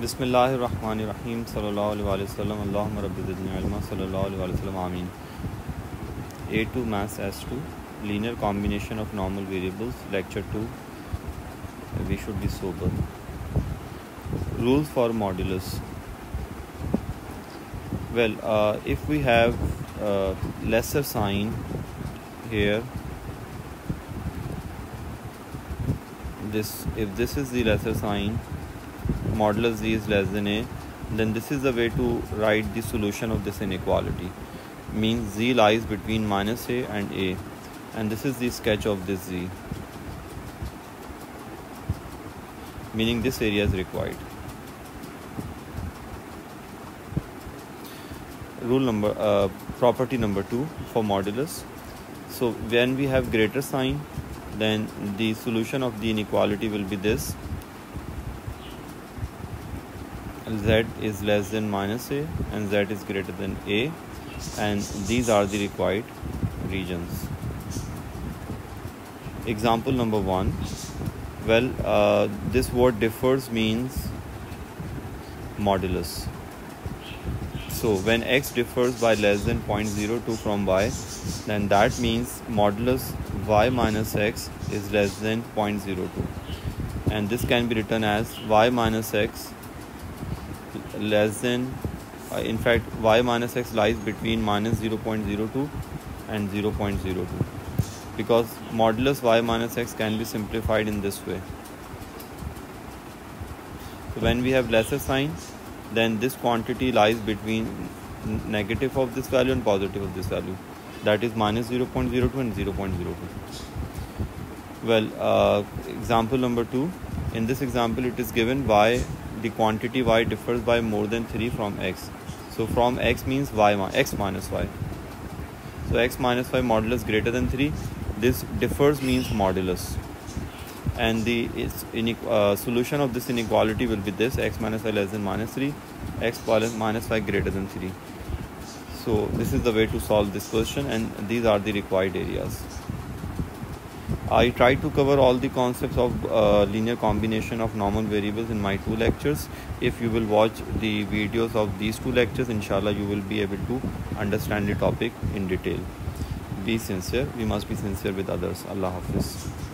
Bismillahirrahmanirrahim. Sallallahu alaihi wasallam Allahumma rabbi zidni ilma. Sallallahu alaihi wasallam Ameen A2 Maths S2 Linear combination of normal variables. Lecture 2 We should be sober. Rules for modulus. Well uh, if we have uh, lesser sign here this if this is the lesser sign modulus z is less than a then this is the way to write the solution of this inequality. Means z lies between minus a and a and this is the sketch of this z. Meaning this area is required. Rule number uh, property number 2 for modulus. So when we have greater sign then the solution of the inequality will be this z is less than minus a and z is greater than a. And these are the required regions. Example number one. Well uh, this word differs means modulus. So when x differs by less than 0.02 from y then that means modulus y minus x is less than 0.02 and this can be written as y minus x less than uh, in fact y minus x lies between minus 0.02 and 0.02 because modulus y minus x can be simplified in this way. So when we have lesser signs then this quantity lies between negative of this value and positive of this value. That is minus 0.02 and 0.02 well uh, example number 2 in this example it is given y the quantity y differs by more than 3 from x. So from x means y x minus x minus y. So x minus y modulus greater than 3. This differs means modulus. And the uh, solution of this inequality will be this x minus y less than minus 3, x minus y greater than 3. So this is the way to solve this question and these are the required areas. I try to cover all the concepts of uh, linear combination of normal variables in my two lectures. If you will watch the videos of these two lectures, inshallah, you will be able to understand the topic in detail. Be sincere. We must be sincere with others. Allah Hafiz.